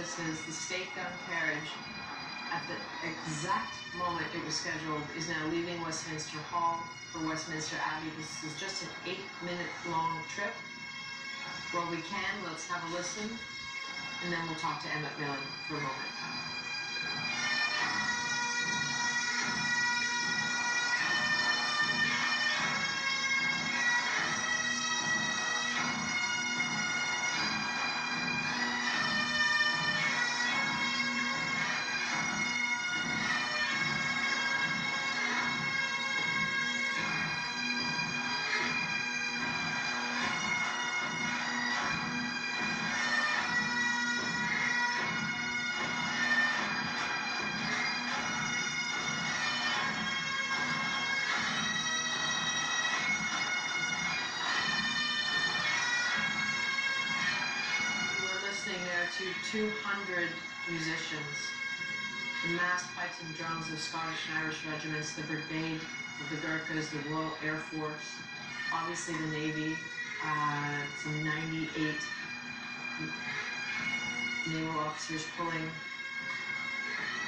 this is the state-gun carriage, at the exact moment it was scheduled, is now leaving Westminster Hall for Westminster Abbey. This is just an eight-minute long trip. Well, we can, let's have a listen, and then we'll talk to Emmett Millen for a moment. To 200 musicians, the massed pipes and drums of Scottish and Irish regiments, the Brigade of the Gurkhas, the Royal Air Force, obviously the Navy, uh, some 98 naval officers pulling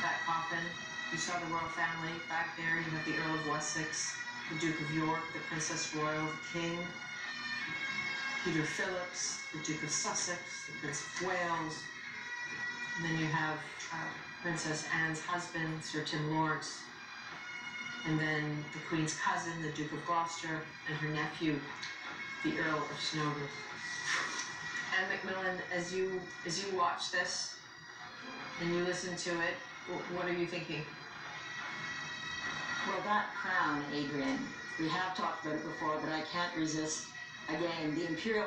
that coffin. You saw the royal family back there. You have the Earl of Wessex, the Duke of York, the Princess Royal, the King, Peter Phillips, the Duke of Sussex, the Prince of Wales. And then you have uh, Princess Anne's husband, Sir Tim Laurence. And then the Queen's cousin, the Duke of Gloucester, and her nephew, the Earl of Snowdon. Anne Macmillan, as you as you watch this and you listen to it, what are you thinking? Well, that crown, Adrian, we have talked about it before, but I can't resist. Again, the imperial